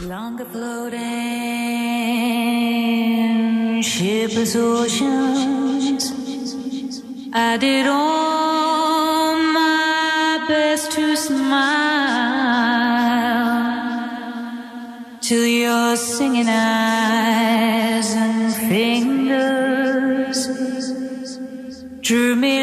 Longer floating shipless oceans. I did all my best to smile till your singing eyes and fingers drew me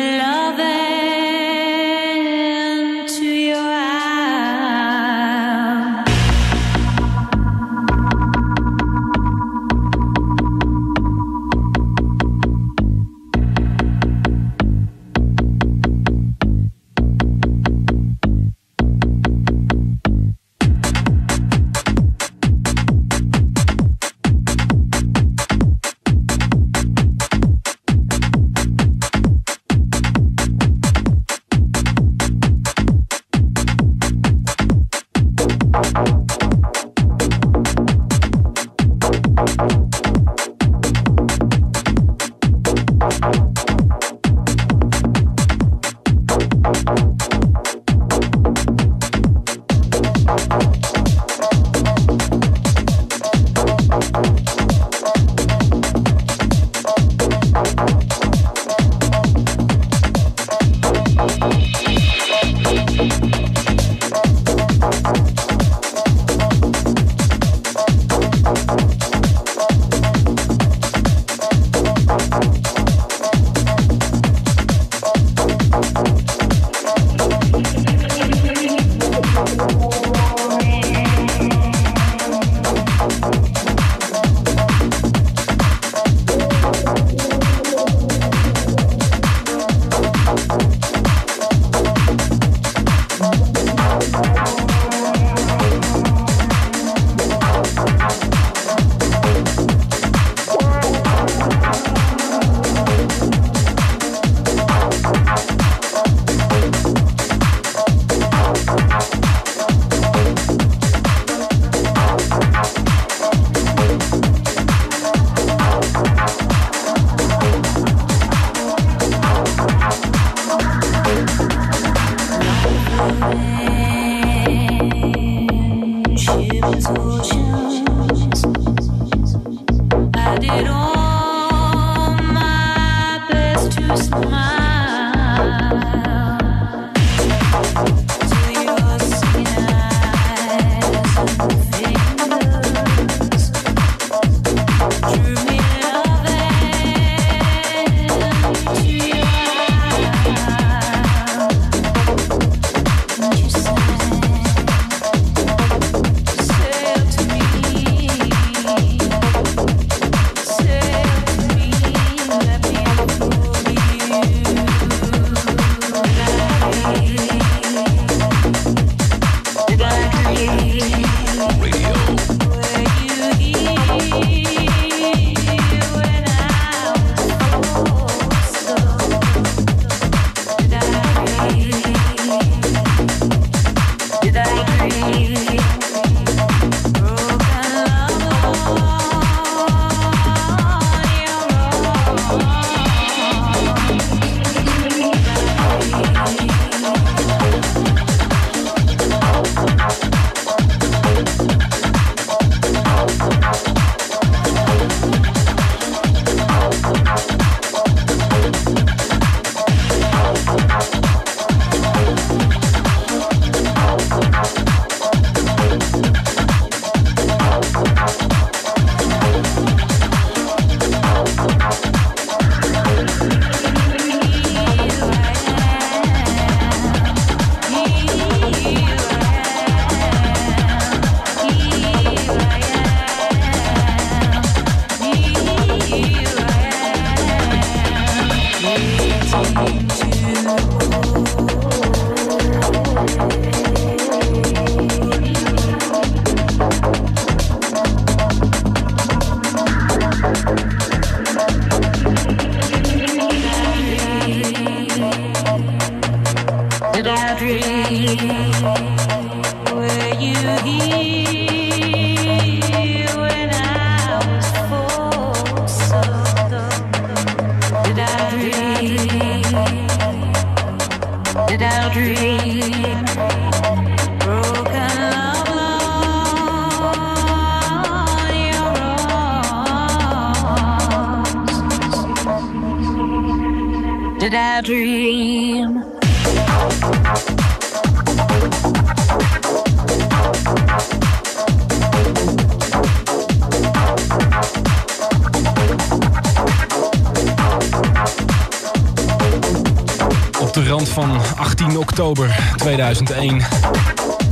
oktober 2001.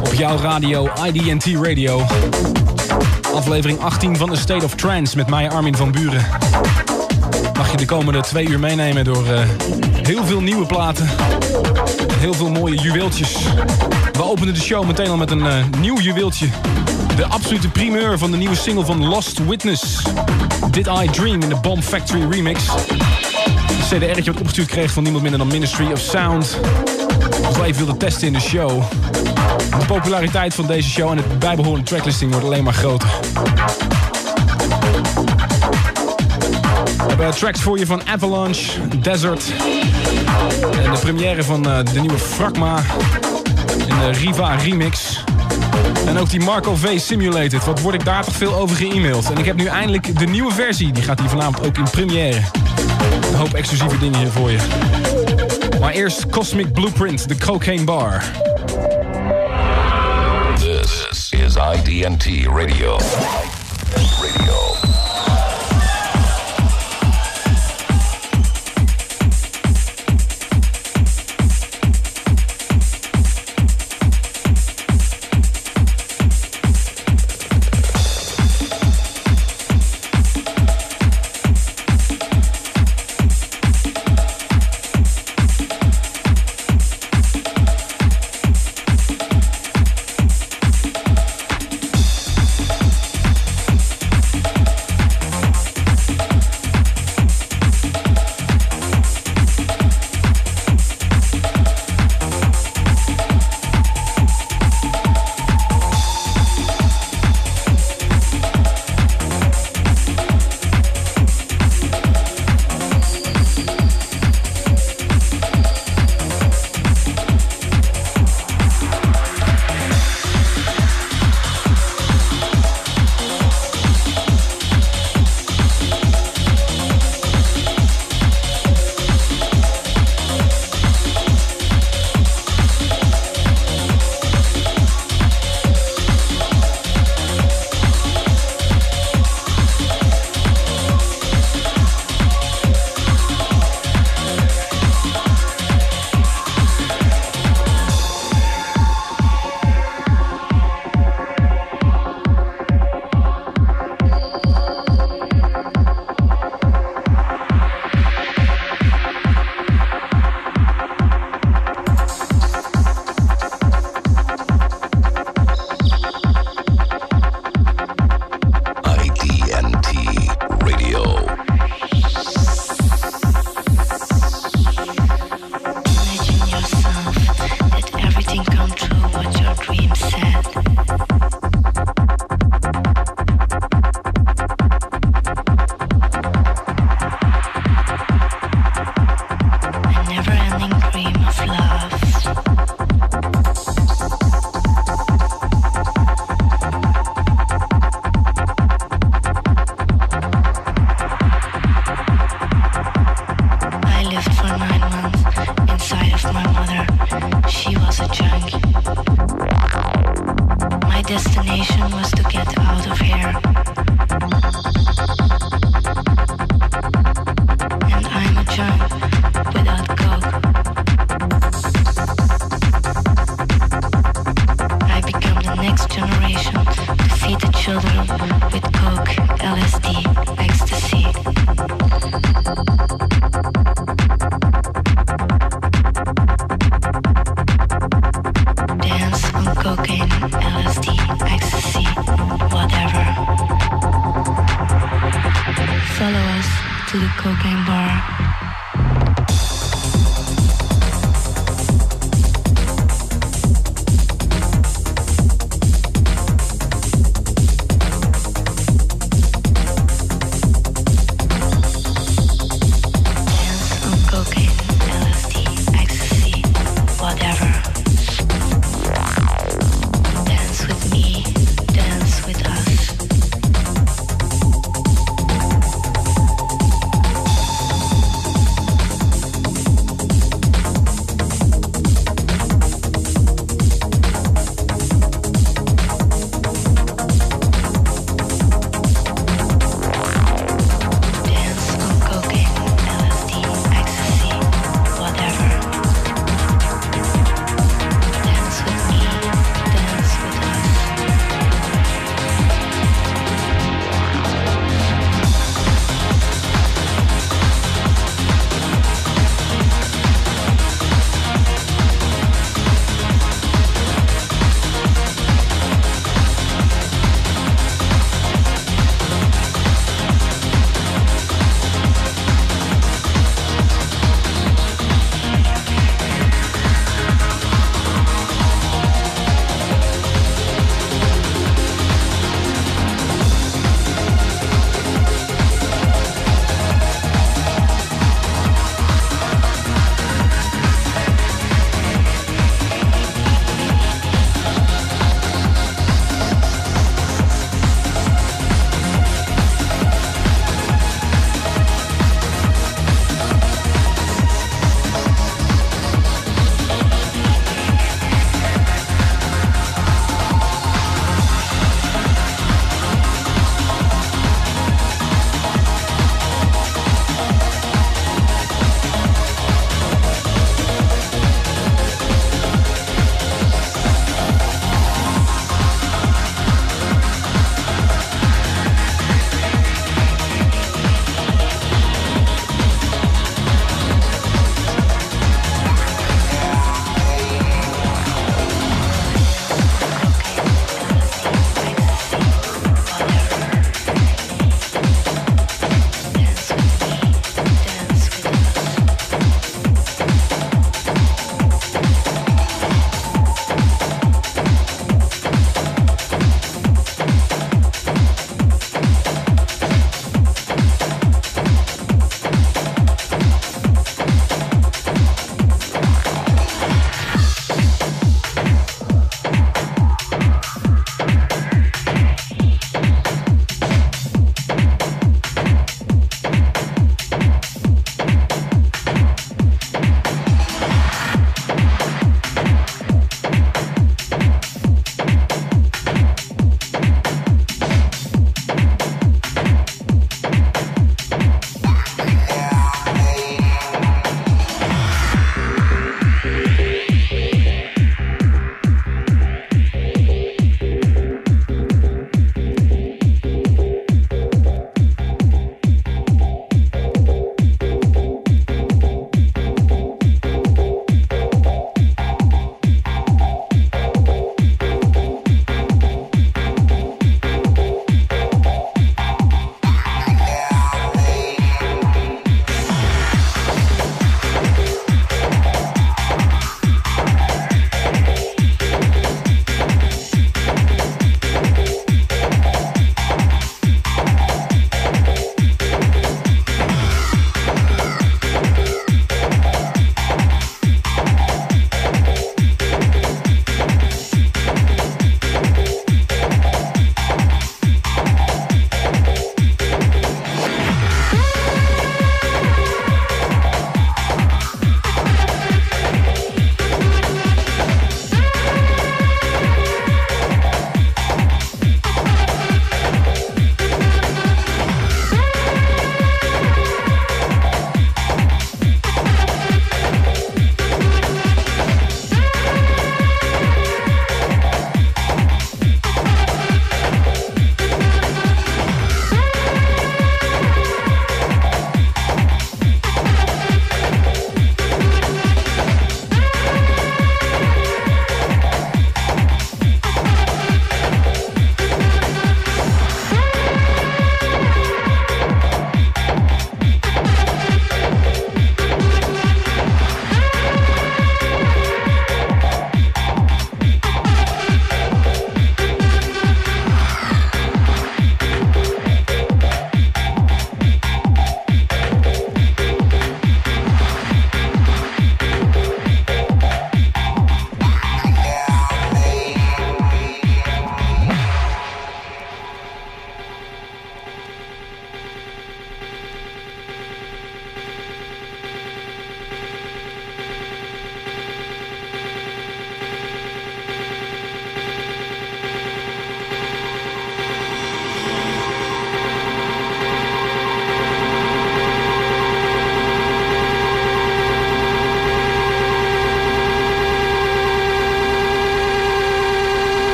Op jouw radio, IDT Radio. Aflevering 18 van The State of Trance met mij Armin van Buren. Mag je de komende twee uur meenemen door eh, heel veel nieuwe platen. En heel veel mooie juweeltjes. We openen de show meteen al met een eh, nieuw juweeltje. De absolute primeur van de nieuwe single van Lost Witness. Did I Dream in de Bomb Factory remix. CDR'tje wat opgestuurd kreeg van niemand minder dan Ministry of Sound. Wat we even testen in de show. De populariteit van deze show en het bijbehorende tracklisting wordt alleen maar groter. We hebben tracks voor je van Avalanche, Desert. En de première van eh, de nieuwe Fragma. In de Riva remix. En ook die Marco V Simulated. Wat word ik daar toch veel over ge-mailed. En ik heb nu eindelijk de nieuwe versie. Die gaat hier vanavond ook in première. Een hoop exclusieve dingen hier voor je. Maar eerst Cosmic Blueprint, de Cocaine Bar. This is IDNT. Radio.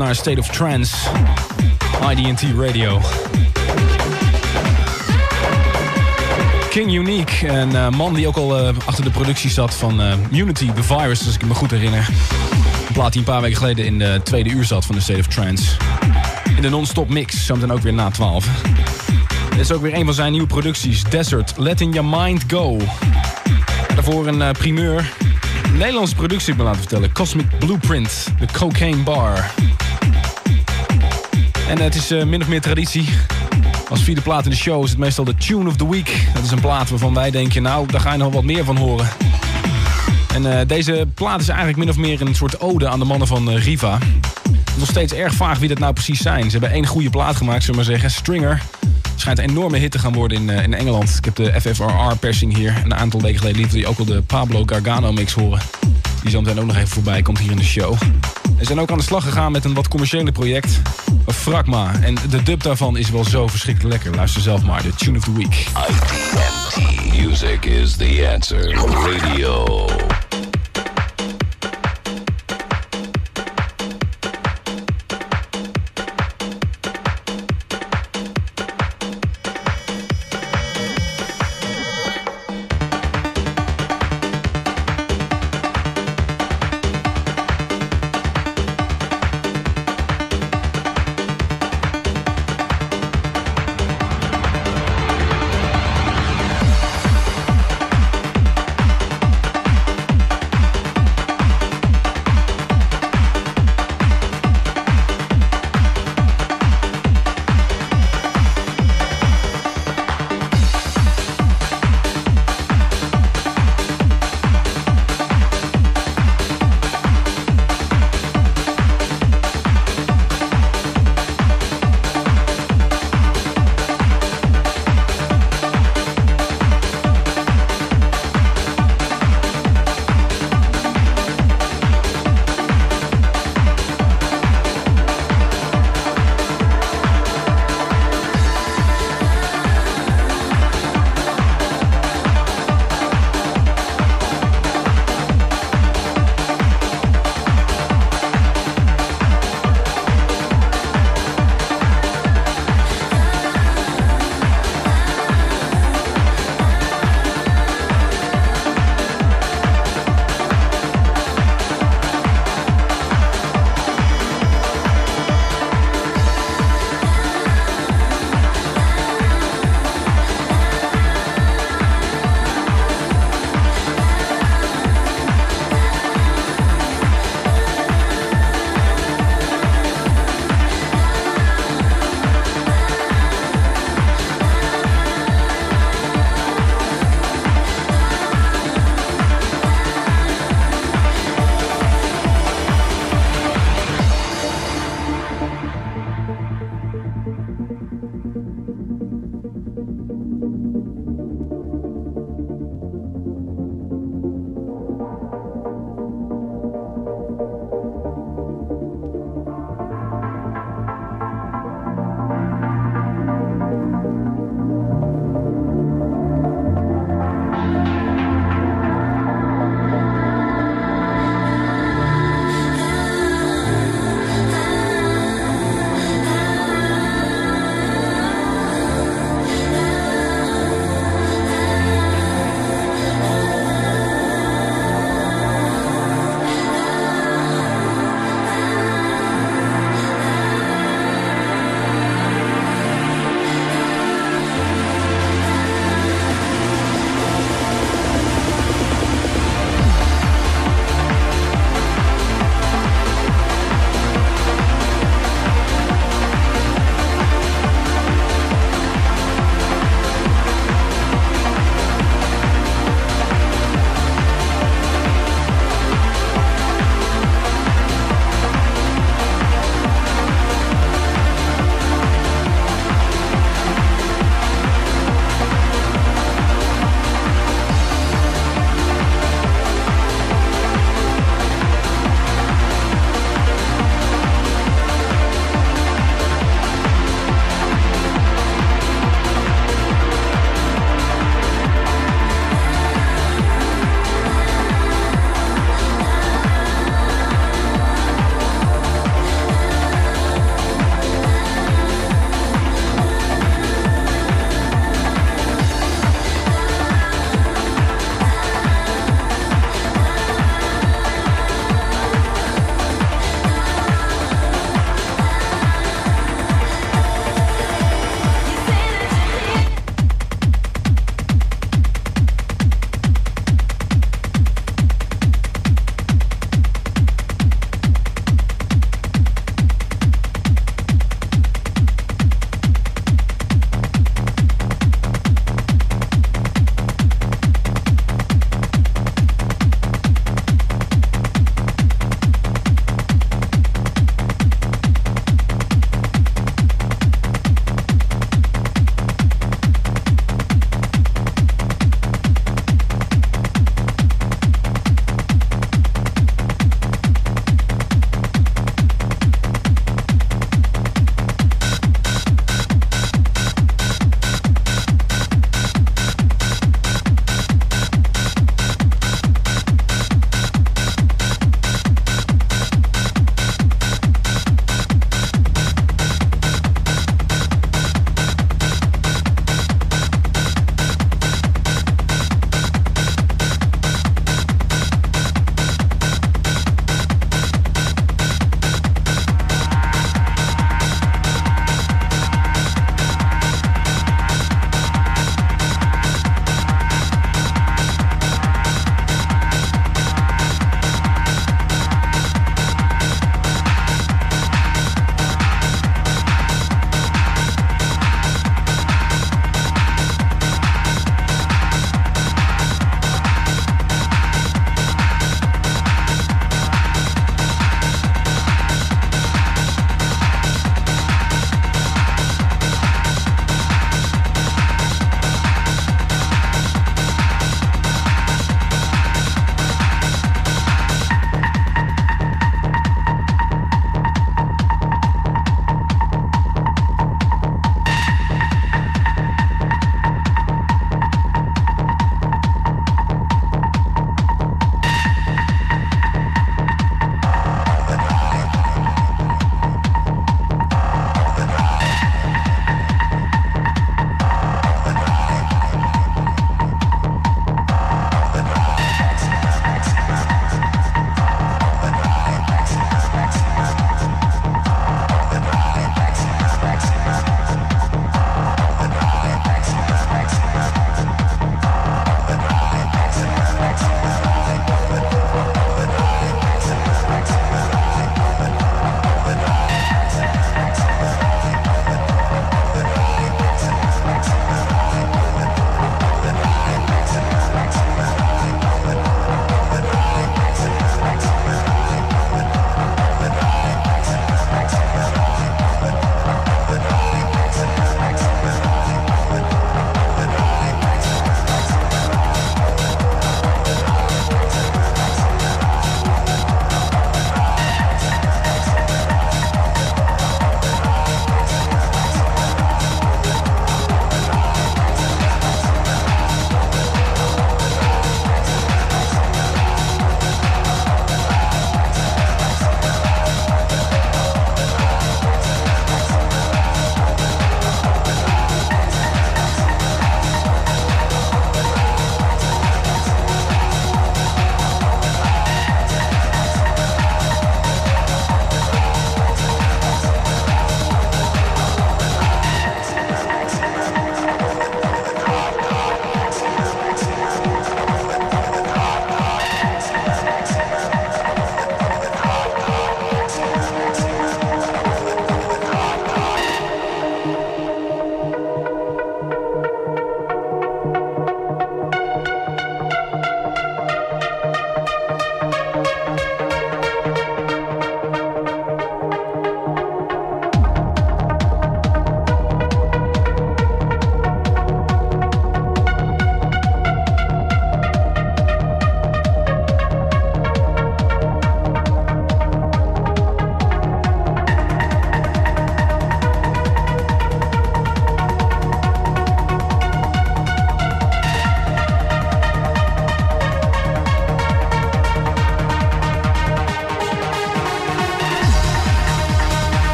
Naar State of Trance. IDT Radio. King Unique, een uh, man die ook al uh, achter de productie zat van uh, Unity, The Virus, als ik me goed herinner. Een plaat die een paar weken geleden in de tweede uur zat van de State of Trance. In de non-stop mix, zometeen ook weer na 12. Dit is ook weer een van zijn nieuwe producties, Desert, Letting Your Mind Go. Daarvoor een primeur. Een Nederlandse productie, ik laten vertellen. Cosmic Blueprint, The Cocaine Bar. En het is min of meer traditie. Als vierde plaat in de show is het meestal de Tune of the Week. Dat is een plaat waarvan wij denken, nou, daar ga je nog wat meer van horen. En uh, deze plaat is eigenlijk min of meer een soort ode aan de mannen van uh, Riva. Nog steeds erg vaag wie dat nou precies zijn. Ze hebben één goede plaat gemaakt, zullen we maar zeggen. Stringer. Schijnt een enorme hit te gaan worden in, in Engeland. Ik heb de FFRR-persing hier. Een aantal weken geleden liet die ook al de Pablo Gargano mix horen. Die zo meteen ook nog even voorbij komt hier in de show. En zijn ook aan de slag gegaan met een wat commerciële project. Fragma. En de dub daarvan is wel zo verschrikkelijk lekker. Luister zelf maar. De Tune of the Week. IDMT. Music is the answer. Radio.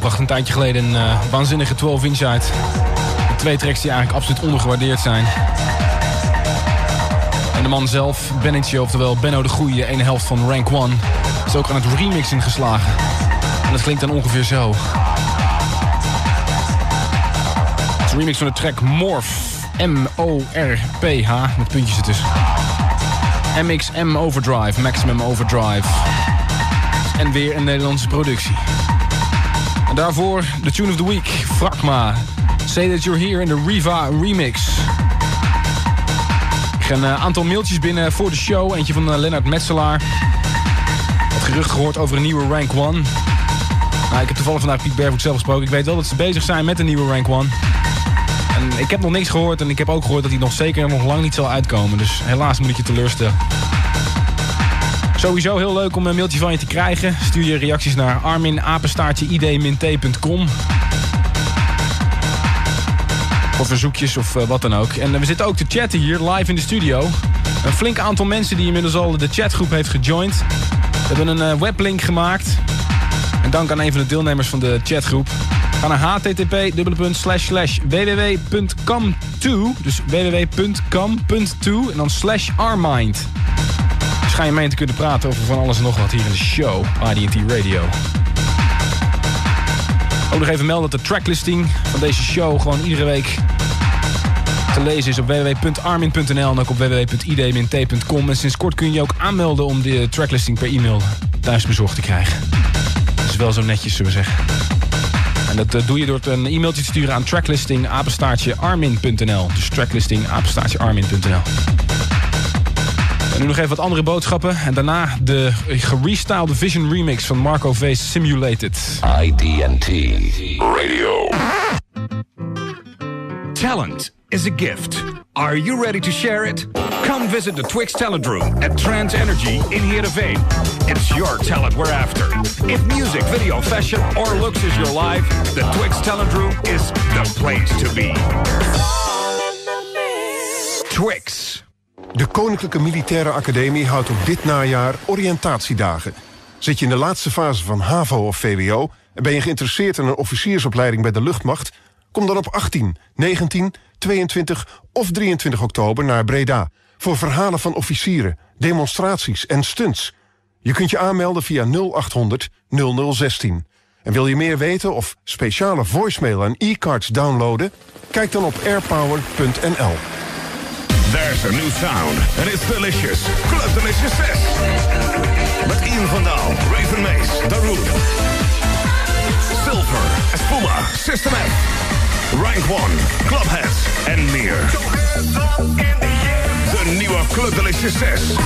Bracht een tijdje geleden een uh, waanzinnige 12-inch uit. Met twee tracks die eigenlijk absoluut ondergewaardeerd zijn. En de man zelf, Benicio, oftewel Benno de Goeie, ene helft van Rank 1, is ook aan het remixen geslagen. En dat klinkt dan ongeveer zo. Het is een remix van de track Morph. M-O-R-P-H, met puntjes ertussen. MXM Overdrive, Maximum Overdrive. En weer een Nederlandse productie. En daarvoor de tune of the week, Fragma. Say that you're here in the Riva remix. Ik ga een uh, aantal mailtjes binnen voor de show. Eentje van uh, Lennart Metselaar. Wat gerucht gehoord over een nieuwe Rank 1. Nou, ik heb toevallig vandaag Piet Bervoet zelf gesproken. Ik weet wel dat ze bezig zijn met een nieuwe Rank 1. En ik heb nog niks gehoord en ik heb ook gehoord dat hij nog zeker nog lang niet zal uitkomen. Dus helaas moet ik je teleurstellen. Sowieso heel leuk om een mailtje van je te krijgen. Stuur je reacties naar arminapenstaartje-id-t.com Of verzoekjes of uh, wat dan ook. En uh, we zitten ook te chatten hier live in de studio. Een flink aantal mensen die inmiddels al de chatgroep heeft gejoind. We hebben een uh, weblink gemaakt. En dank aan een van de deelnemers van de chatgroep. Ga naar http www.com.to. Dus www.com.to en dan slash armind. Je mee te kunnen praten over van alles en nog wat hier in de show. IDT Radio. Ook nog even melden dat de tracklisting van deze show gewoon iedere week te lezen is op www.armin.nl en ook op www.id-t.com. En sinds kort kun je ook aanmelden om de tracklisting per e-mail thuis bezorgd te krijgen. Dat is wel zo netjes, zullen we zeggen. En dat uh, doe je door een e-mailtje te sturen aan tracklisting. Dus tracklisting. En nu nog even wat andere boodschappen. En daarna de gerestylede Vision remix van Marco V's Simulated. IDNT Radio. Talent is a gift. Are you ready to share it? Come visit the Twix Talent Room at Trans Energy in Heerenveen. It's your talent we're after. If music, video, fashion, or looks is your life, the Twix Talent Room is the place to be. Twix. De Koninklijke Militaire Academie houdt ook dit najaar oriëntatiedagen. Zit je in de laatste fase van HAVO of VWO... en ben je geïnteresseerd in een officiersopleiding bij de luchtmacht... kom dan op 18, 19, 22 of 23 oktober naar Breda... voor verhalen van officieren, demonstraties en stunts. Je kunt je aanmelden via 0800 0016. En wil je meer weten of speciale voicemail en e-cards downloaden? Kijk dan op airpower.nl. There's a new sound, and it's delicious. Club Delicious 6. Met Ian van Daal, Raven Mace, Darude. Silver, Espuma, System F. Rank 1, Clubheads en meer. De nieuwe Club Delicious 6. Here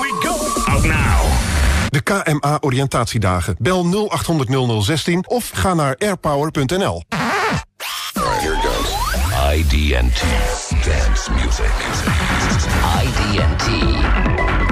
we go. Out now. De KMA Oriëntatiedagen. Bel 0800 0016 of ga naar airpower.nl. IDNT Dance Music. IDNT.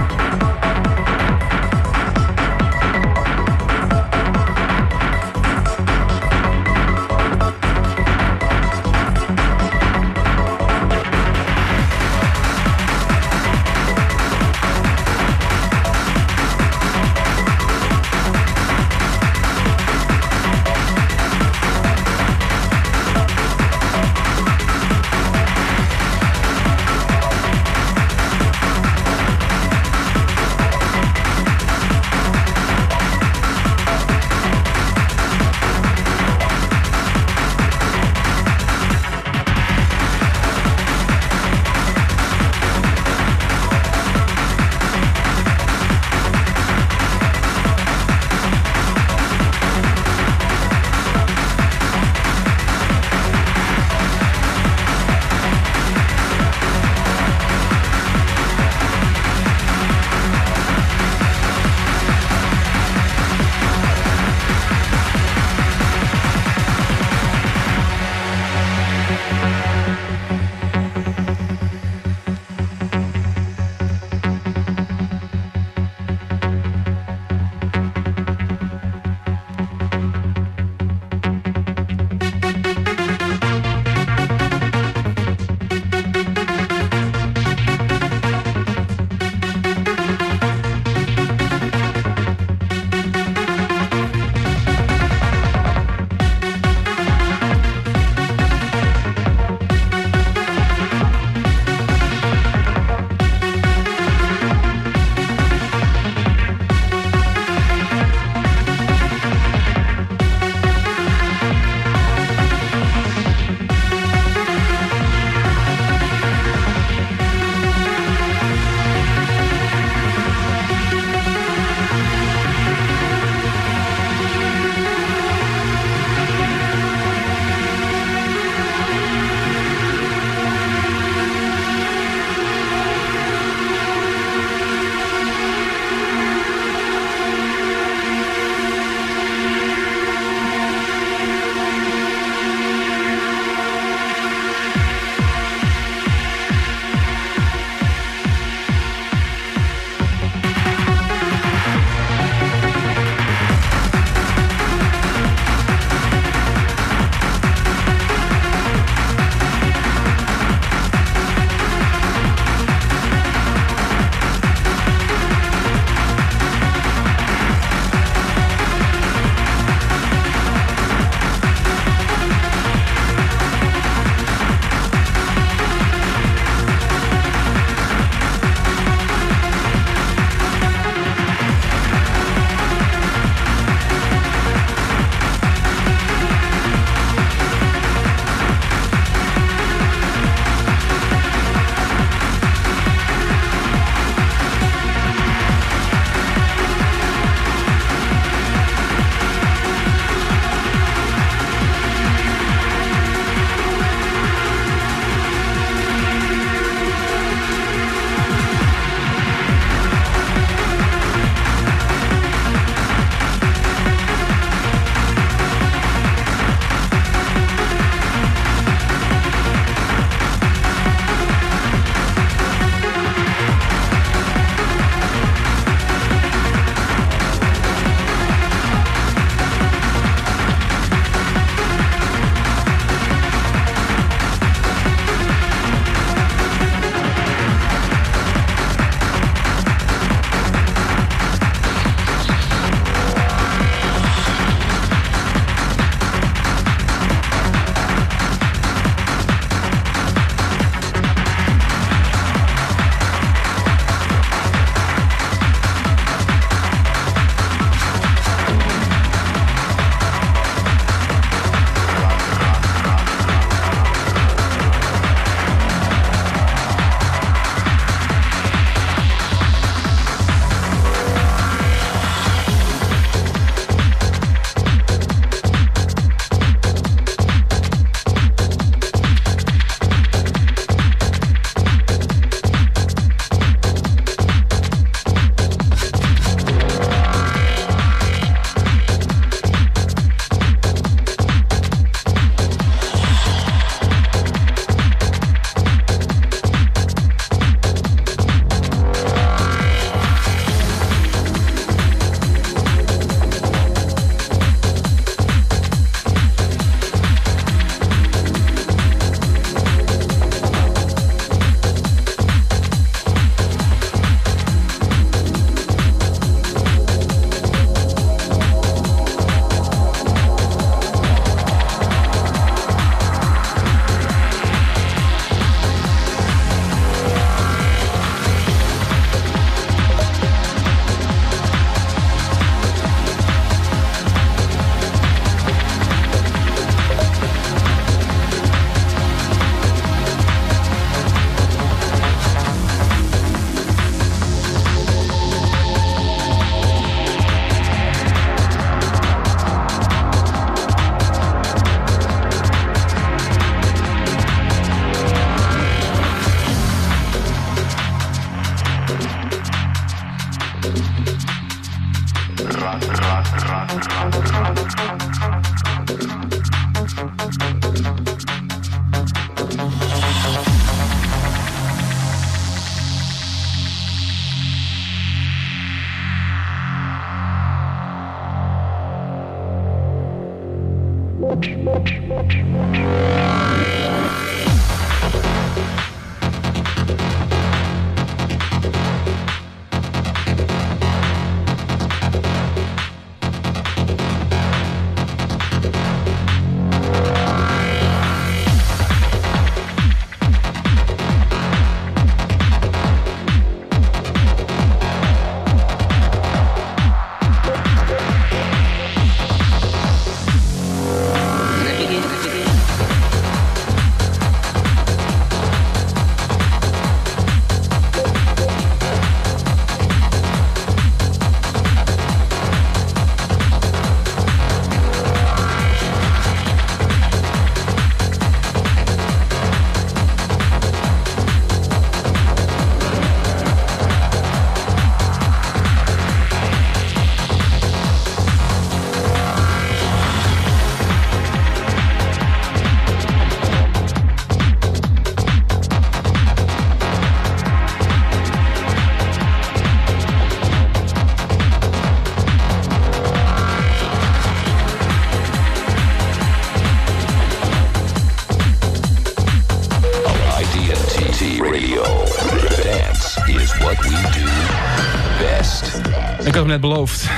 Had hem net beloofd.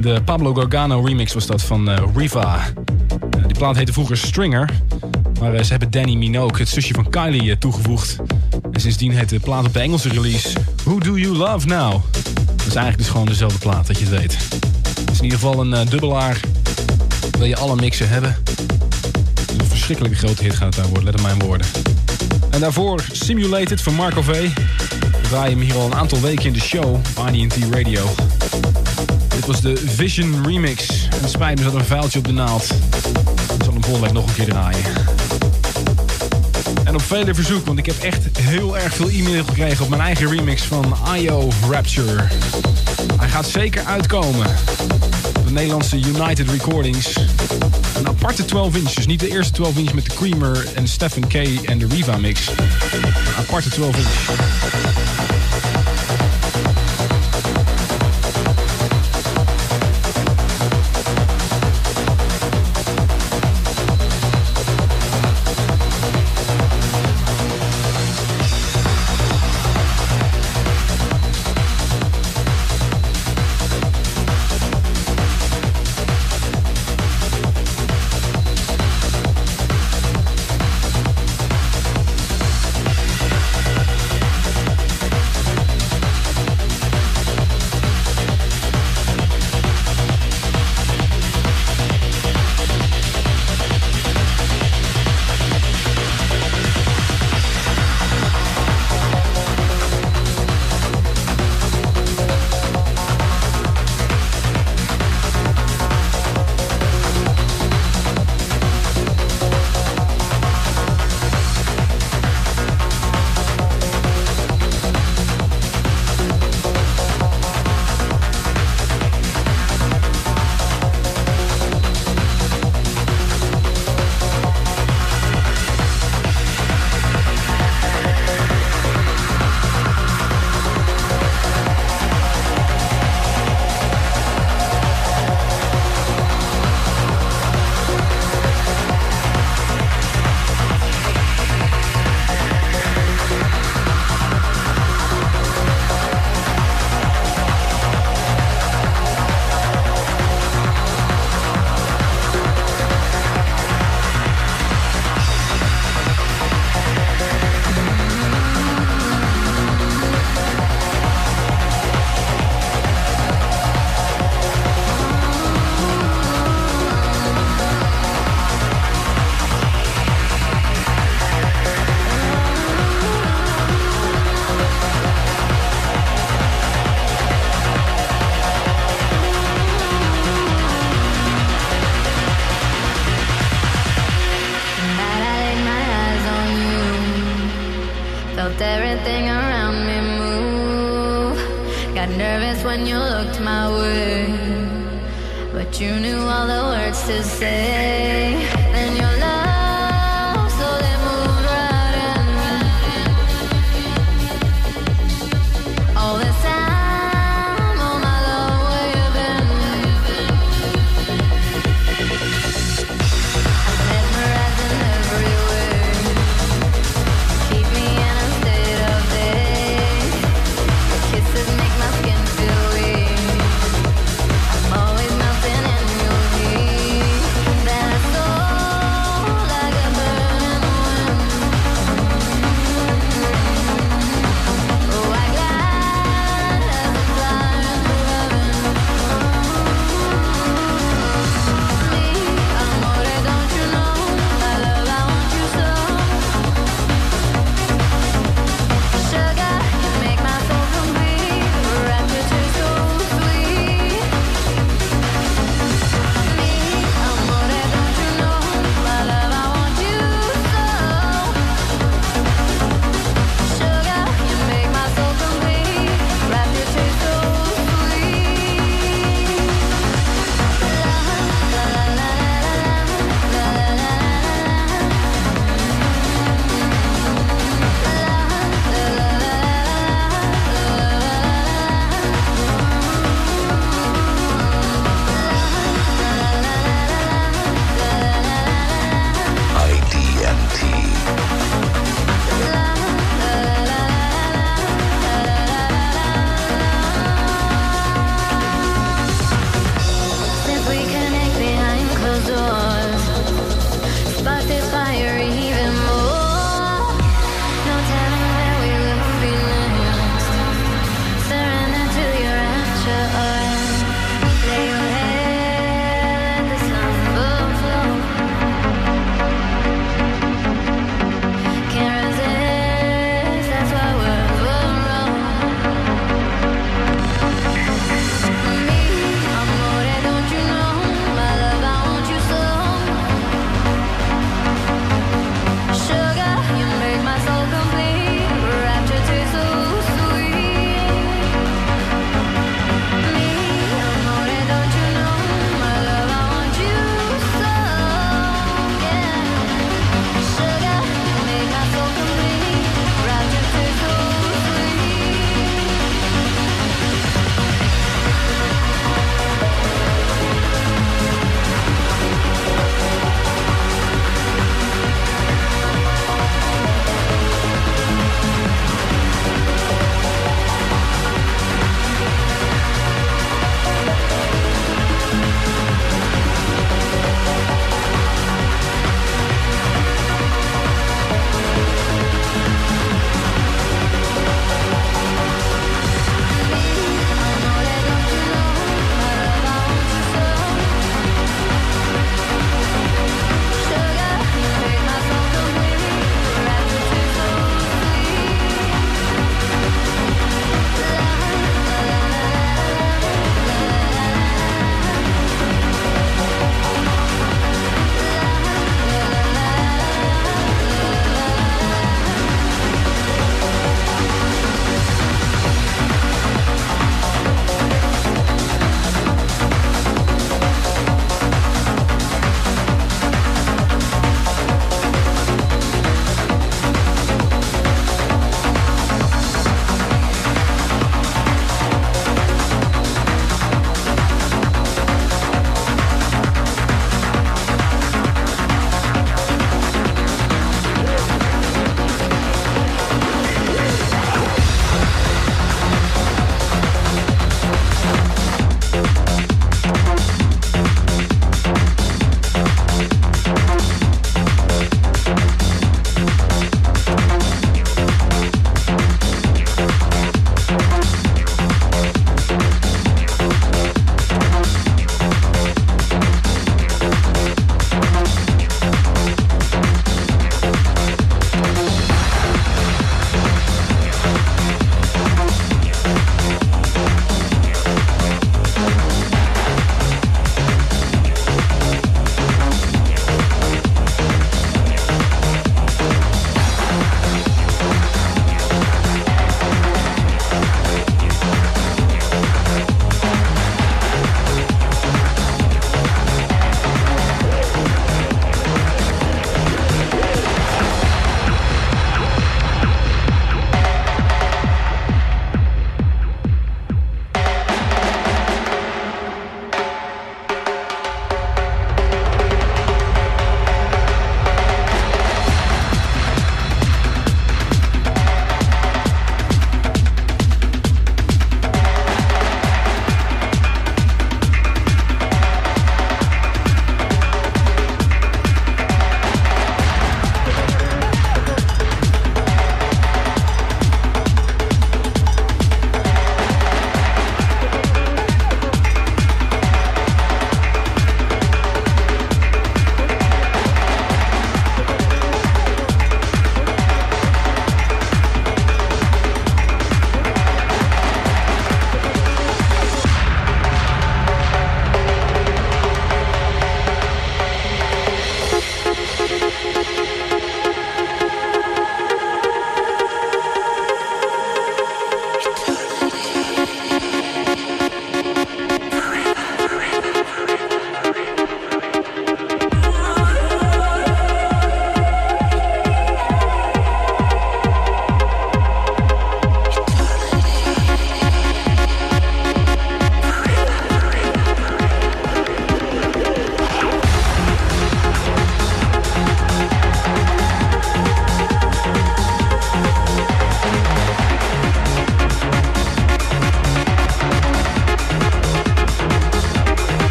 De Pablo Gargano remix was dat van uh, Riva. Uh, die plaat heette vroeger Stringer. Maar uh, ze hebben Danny Minogue, het zusje van Kylie, toegevoegd. En sindsdien heet de plaat op de Engelse release Who Do You Love Now? Dat is eigenlijk dus gewoon dezelfde plaat, dat je het weet. Het is in ieder geval een dubbelaar. Wil je alle mixen hebben? Een verschrikkelijke grote hit gaat het daar worden, let op mijn woorden. En daarvoor Simulated van Marco V. We draaien hem hier al een aantal weken in de show op IDT Radio. Dit was de Vision Remix. En spijt me zat een vuiltje op de naald. Ik zal hem volgende week nog een keer draaien. En op vele verzoek, want ik heb echt heel erg veel e-mail gekregen op mijn eigen remix van IO Rapture. Hij gaat zeker uitkomen. De Nederlandse United Recordings. Een aparte 12 inch, dus niet de eerste 12 inch met de Creamer en Stephen K en de Riva mix. Een aparte 12 inch.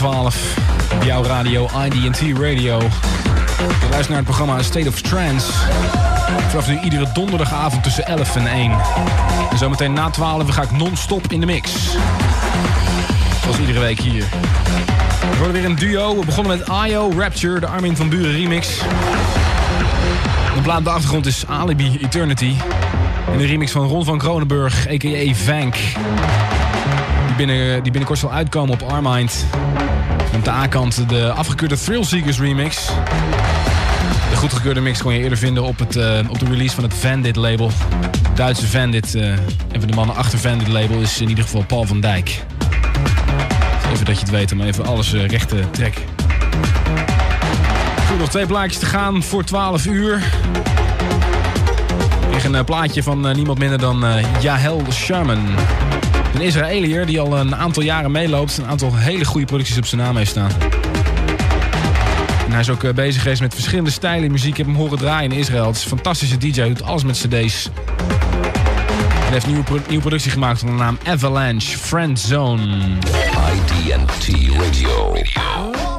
12 op jouw radio IDT Radio. Je luistert naar het programma State of Trance. Vanaf nu iedere donderdagavond tussen 11 en 1. En zometeen na 12 ga ik non-stop in de mix. Zoals iedere week hier. We worden weer een duo. We begonnen met IO Rapture, de Armin van Buren remix. De plaat op de achtergrond is Alibi Eternity. In de remix van Ron van Kronenburg, a.k.a. Vank. Binnen, die binnenkort zal uitkomen op Armind. Op de A-kant de afgekeurde Thrill Seekers remix. De goedgekeurde mix kon je eerder vinden op, het, uh, op de release van het Vandit label. Duitse Vandit. En de mannen achter Vandit label is in ieder geval Paul van Dijk. Even dat je het weet, om even alles uh, recht te trekken. Goed, nog twee plaatjes te gaan voor 12 uur. Weer een plaatje van niemand minder dan Yahel Sherman. Een Israëliër die al een aantal jaren meeloopt. Een aantal hele goede producties op zijn naam heeft staan. En hij is ook bezig geweest met verschillende stijlen muziek. Ik heb hem horen draaien in Israël. Het is een fantastische DJ. Doet alles met cd's. Hij heeft een nieuwe, nieuwe productie gemaakt onder de naam Avalanche Friend Zone. IDNT Radio.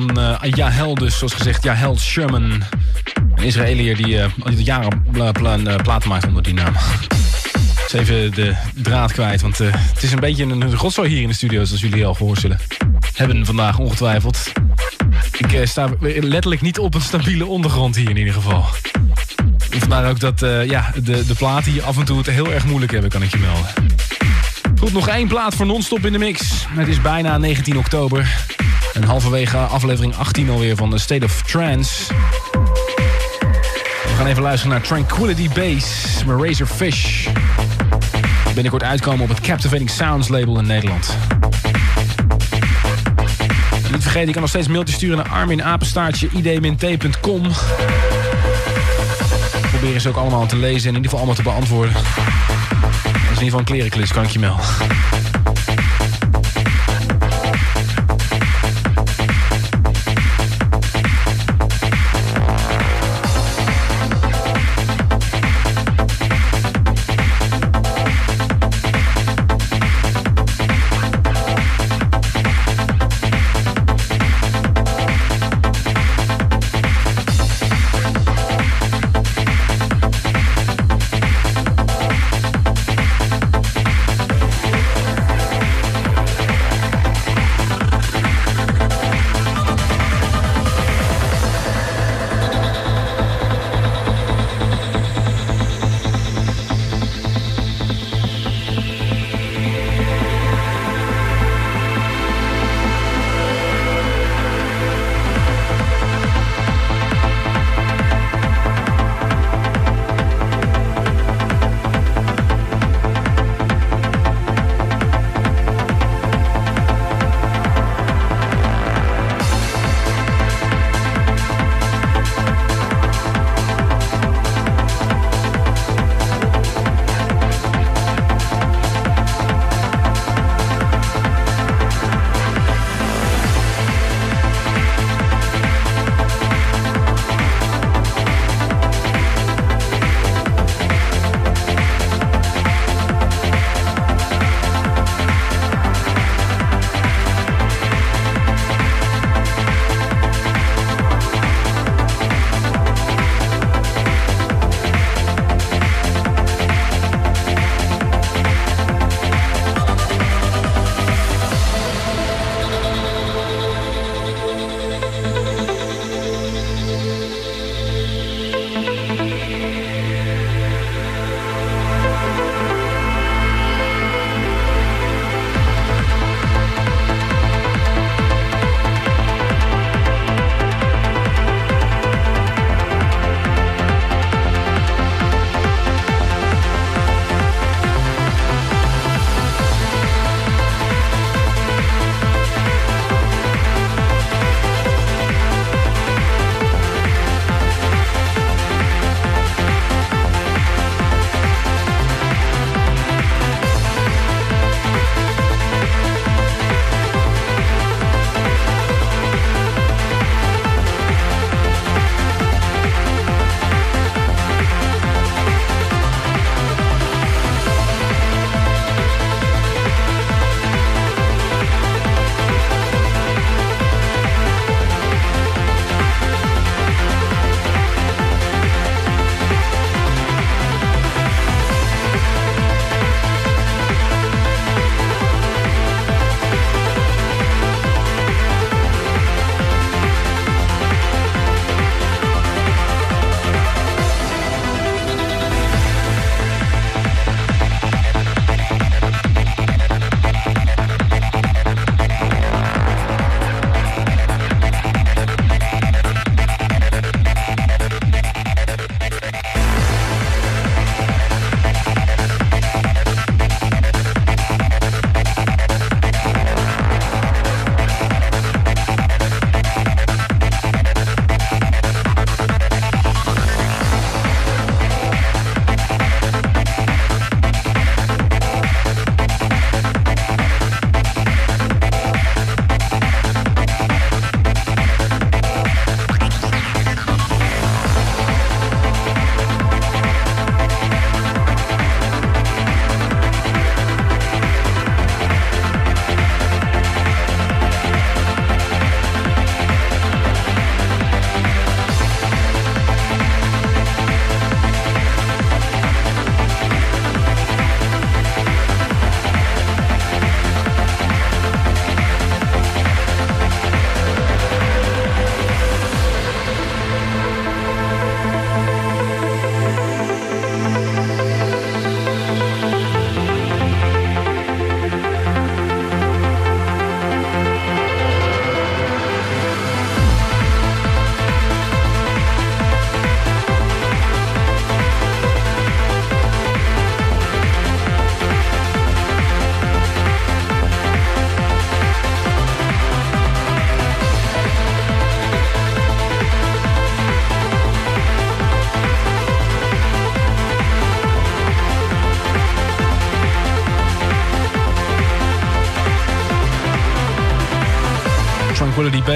Van Yahel dus, zoals gezegd, Yahel Sherman. Een Israëliër die uh, al jaren pla pla platen maakt onder die naam. Dus even de draad kwijt, want het is een beetje een rotzooi hier in de studio, zoals jullie al gehoord zullen hebben vandaag, ongetwijfeld. Ik sta letterlijk niet op een stabiele ondergrond hier in ieder geval. Vandaar ook dat ja, de, de platen hier af en toe het heel erg moeilijk hebben, kan ik je melden. Goed, nog één plaat voor non-stop in de mix. Het is bijna 19 oktober. En halverwege aflevering 18 alweer van The State of Trance. We gaan even luisteren naar Tranquility Base met Razorfish. Binnenkort uitkomen op het Captivating Sounds label in Nederland. Niet vergeten, je kan nog steeds mailtjes sturen naar arminapenstaartje id-t.com. Proberen ze ook allemaal te lezen en in ieder geval allemaal te beantwoorden is in ieder geval een klerenklis, kan ik je melden.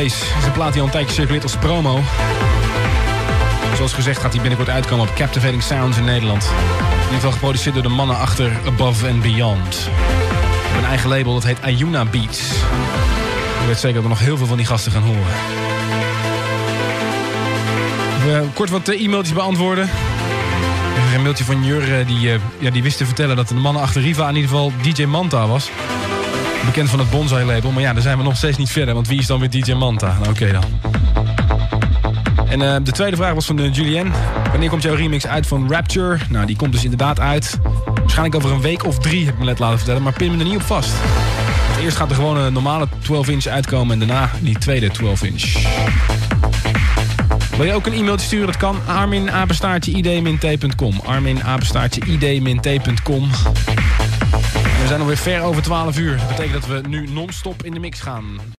Is een plaat die al een tijdje circuleert als promo. Zoals gezegd gaat hij binnenkort uitkomen op Captivating Sounds in Nederland. In ieder geval geproduceerd door de mannen achter Above and Beyond. Op een eigen label, dat heet Ayuna Beats. Je weet zeker dat we nog heel veel van die gasten gaan horen. We kort wat eh, e-mailtjes beantwoorden. Een mailtje van Jur die, uh, ja, die wist te vertellen dat de mannen achter Riva in ieder geval DJ Manta was. Bekend van het Bonsai label. Maar ja, daar zijn we nog steeds niet verder. Want wie is dan weer DJ Manta? Nou, oké dan. En uh, de tweede vraag was van uh, Julien. Wanneer komt jouw remix uit van Rapture? Nou, die komt dus inderdaad uit. Waarschijnlijk over een week of drie, heb ik me net laten vertellen. Maar pin me er niet op vast. Eerst gaat er gewoon een normale 12-inch uitkomen. En daarna die tweede 12-inch. Wil je ook een e-mailtje sturen? Dat kan. Armin apenstaartje id-t.com. Armin apenstaartje id-t.com. We zijn alweer ver over 12 uur. Dat betekent dat we nu non-stop in de mix gaan.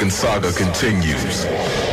Motherfucking saga continues.